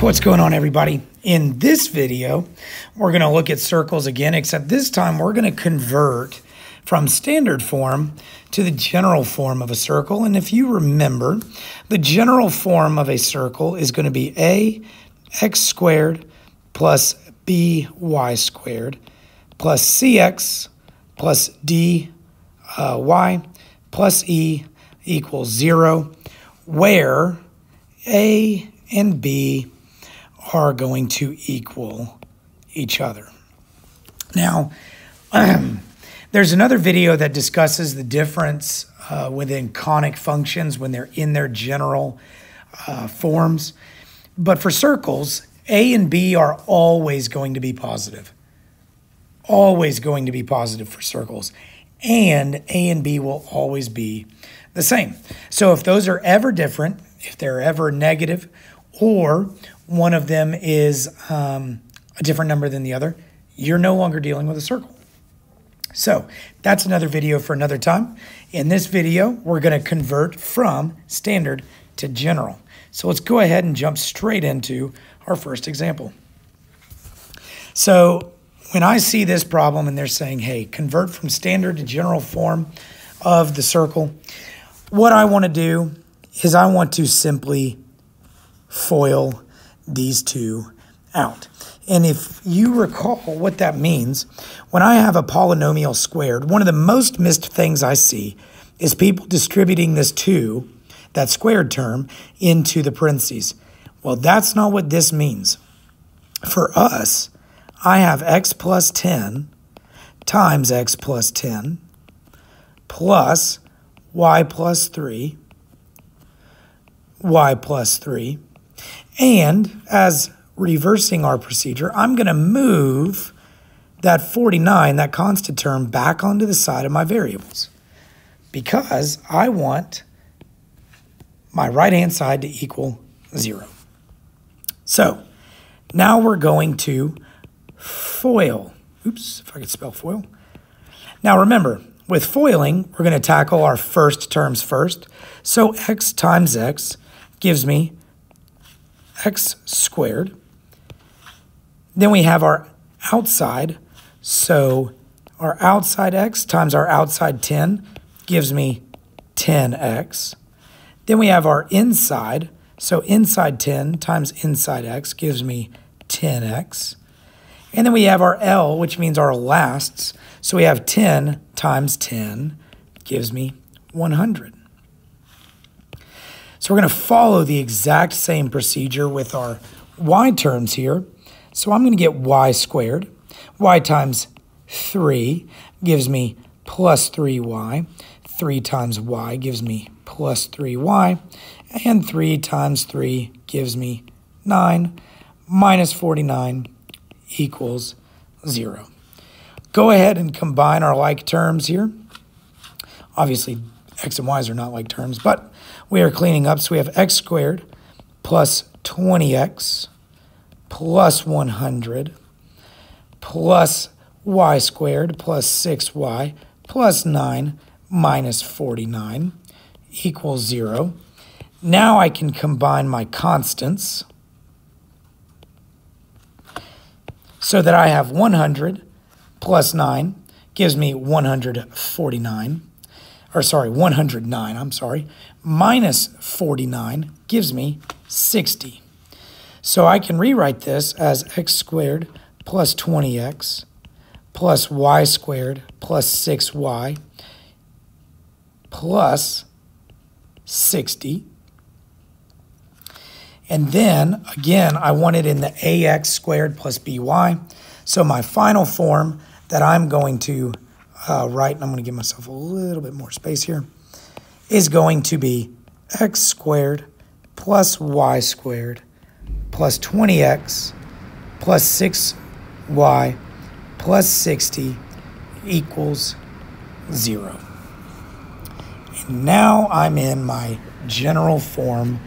What's going on, everybody? In this video, we're going to look at circles again, except this time we're going to convert from standard form to the general form of a circle. And if you remember, the general form of a circle is going to be a x squared plus by squared plus cx plus dy uh, plus e equals 0, where a and b are going to equal each other. Now, there's another video that discusses the difference uh, within conic functions when they're in their general uh, forms. But for circles, A and B are always going to be positive. Always going to be positive for circles. And A and B will always be the same. So if those are ever different, if they're ever negative, or one of them is um, a different number than the other, you're no longer dealing with a circle. So that's another video for another time. In this video, we're going to convert from standard to general. So let's go ahead and jump straight into our first example. So when I see this problem and they're saying, hey, convert from standard to general form of the circle, what I want to do is I want to simply FOIL these two out. And if you recall what that means, when I have a polynomial squared, one of the most missed things I see is people distributing this 2, that squared term, into the parentheses. Well, that's not what this means. For us, I have x plus 10 times x plus 10 plus y plus 3, y plus 3, and as reversing our procedure, I'm going to move that 49, that constant term, back onto the side of my variables because I want my right-hand side to equal 0. So now we're going to FOIL. Oops, if I could spell FOIL. Now remember, with FOILing, we're going to tackle our first terms first. So x times x gives me x squared. Then we have our outside. So our outside x times our outside 10 gives me 10x. Then we have our inside. So inside 10 times inside x gives me 10x. And then we have our L, which means our lasts. So we have 10 times 10 gives me 100. So we're going to follow the exact same procedure with our y terms here. So I'm going to get y squared. y times 3 gives me plus 3y. 3 times y gives me plus 3y. And 3 times 3 gives me 9 minus 49 equals 0. Go ahead and combine our like terms here. Obviously, x and y's are not like terms, but we are cleaning up. So we have x squared plus 20x plus 100 plus y squared plus 6y plus 9 minus 49 equals 0. Now I can combine my constants so that I have 100 plus 9 gives me 149 or sorry, 109, I'm sorry, minus 49 gives me 60. So I can rewrite this as x squared plus 20x plus y squared plus 6y plus 60. And then, again, I want it in the ax squared plus by. So my final form that I'm going to uh, right, and I'm going to give myself a little bit more space here, is going to be x squared plus y squared plus 20x plus 6y plus 60 equals 0. And now I'm in my general form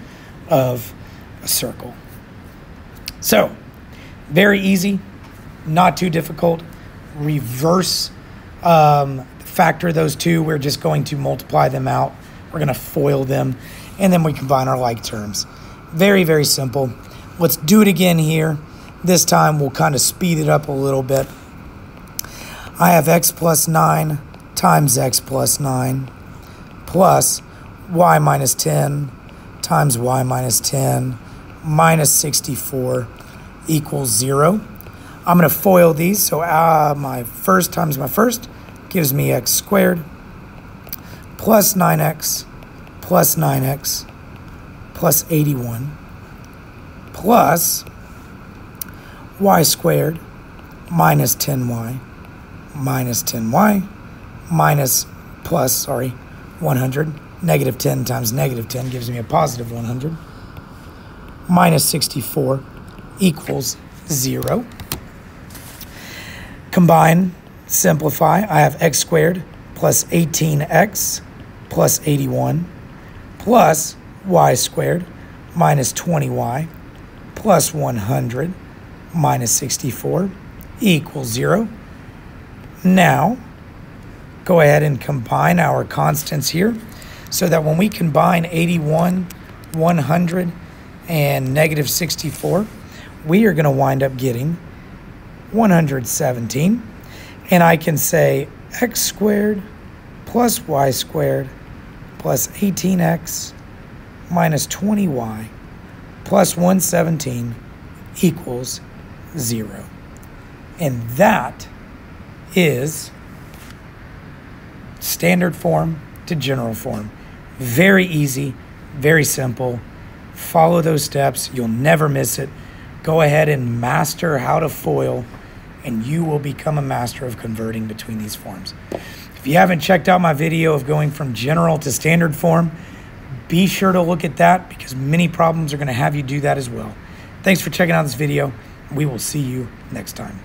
of a circle. So, very easy, not too difficult. Reverse um, factor those two. We're just going to multiply them out. We're going to FOIL them, and then we combine our like terms. Very, very simple. Let's do it again here. This time we'll kind of speed it up a little bit. I have x plus 9 times x plus 9 plus y minus 10 times y minus 10 minus 64 equals 0. I'm going to FOIL these. So uh, my first times my first gives me x squared plus 9x plus 9x plus 81 plus y squared minus 10y minus 10y minus plus, sorry, 100. Negative 10 times negative 10 gives me a positive 100. Minus 64 equals 0. Combine, simplify. I have x squared plus 18x plus 81 plus y squared minus 20y plus 100 minus 64 equals 0. Now, go ahead and combine our constants here so that when we combine 81, 100, and negative 64, we are going to wind up getting 117. And I can say x squared plus y squared plus 18x minus 20y plus 117 equals 0. And that is standard form to general form. Very easy, very simple. Follow those steps. You'll never miss it. Go ahead and master how to FOIL, and you will become a master of converting between these forms. If you haven't checked out my video of going from general to standard form, be sure to look at that because many problems are going to have you do that as well. Thanks for checking out this video. We will see you next time.